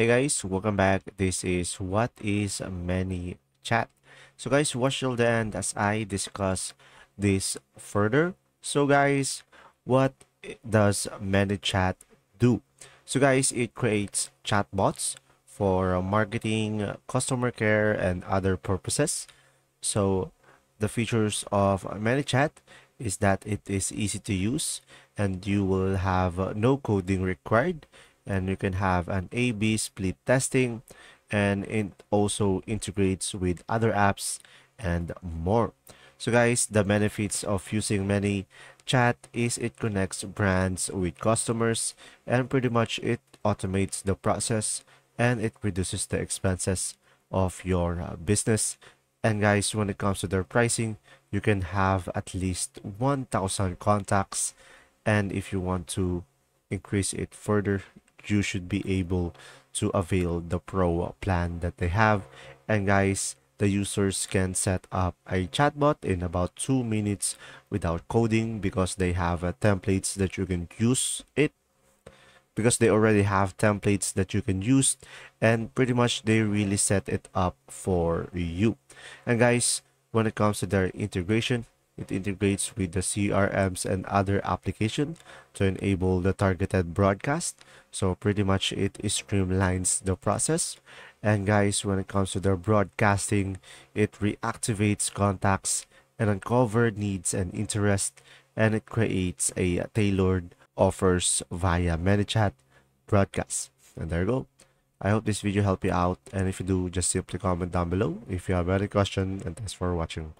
Hey guys, welcome back. This is what is many chat. So guys, watch till the end as I discuss this further. So guys, what does ManyChat do? So guys, it creates chatbots for marketing, customer care, and other purposes. So the features of ManyChat is that it is easy to use and you will have no coding required and you can have an A-B split testing and it also integrates with other apps and more. So guys, the benefits of using many chat is it connects brands with customers and pretty much it automates the process and it reduces the expenses of your uh, business. And guys, when it comes to their pricing, you can have at least 1000 contacts and if you want to increase it further you should be able to avail the pro plan that they have. And guys the users can set up a chatbot in about two minutes without coding because they have uh, templates that you can use it. Because they already have templates that you can use and pretty much they really set it up for you. And guys when it comes to their integration it integrates with the CRMs and other applications to enable the targeted broadcast. So pretty much it streamlines the process. And guys, when it comes to the broadcasting, it reactivates contacts and uncover needs and interest and it creates a tailored offers via ManyChat broadcast. And there you go. I hope this video helped you out and if you do, just simply comment down below if you have any question and thanks for watching.